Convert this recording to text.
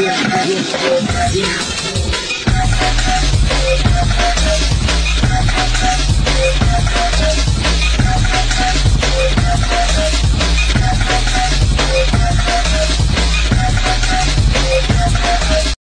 yeah, yeah, yeah.